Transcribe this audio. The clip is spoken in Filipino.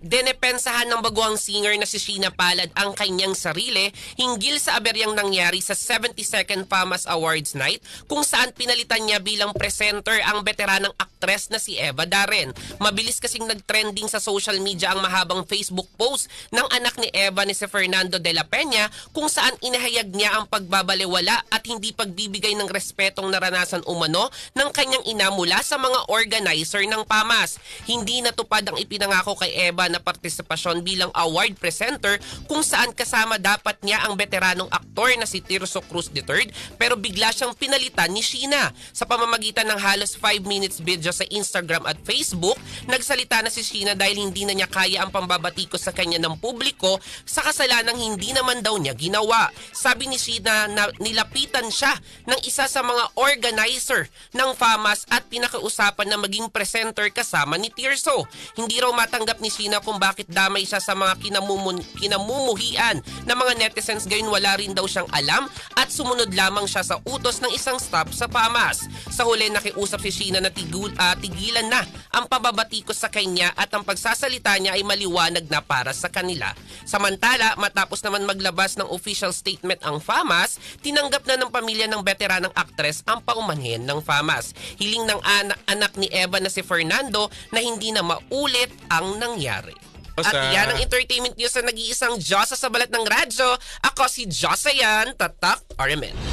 Denepensahan ng baguang singer na si Sheena Palad ang kanyang sarili hinggil sa aberyang nangyari sa 72nd FAMAS Awards Night kung saan pinalitan niya bilang presenter ang veteranang aktres na si Eva Darren. Mabilis kasing nagtrending sa social media ang mahabang Facebook post ng anak ni Eva ni si Fernando de la Peña kung saan inahayag niya ang pagbabaliwala at hindi pagbibigay ng respetong naranasan umano ng kanyang ina mula sa mga organizer ng PAMAS. Hindi natupad ang ipinangako kay Eva na partisipasyon bilang award presenter kung saan kasama dapat niya ang veteranong aktor na si Tirso Cruz III pero bigla siyang pinalitan ni Sheena. Sa pamamagitan ng halos 5 minutes video sa Instagram at Facebook, nagsalita na si Sheena dahil hindi na niya kaya ang pambabatikos sa kanya ng publiko sa kasalanang hindi naman daw niya ginawa. Sabi ni Sheena na nilapitan siya ng isa sa mga organizer ng FAMAS at pinakausapan na maging presenter kasama ni Tirso. Hindi raw matanggap ni Sheena kung bakit damay siya sa mga kinamumun, kinamumuhian ng mga netizens gayon wala rin daw siyang alam at sumunod lamang siya sa utos ng isang staff sa PAMAS. Sa huli nakiusap si Sheena na tigul, uh, tigilan na ang pababatikos sa kanya at ang pagsasalita niya ay maliwanag na para sa kanila. Samantala, matapos naman maglabas ng official statement ang FAMAS, tinanggap na ng pamilya ng veteranang aktres ang paumanhin ng FAMAS. Hiling ng anak, anak ni Eva na si Fernando na hindi na maulit ang nangyari. At yan ang entertainment news na nag-iisang Diyosa sa balat ng radyo. Ako si Josa yan, Tatak RMN.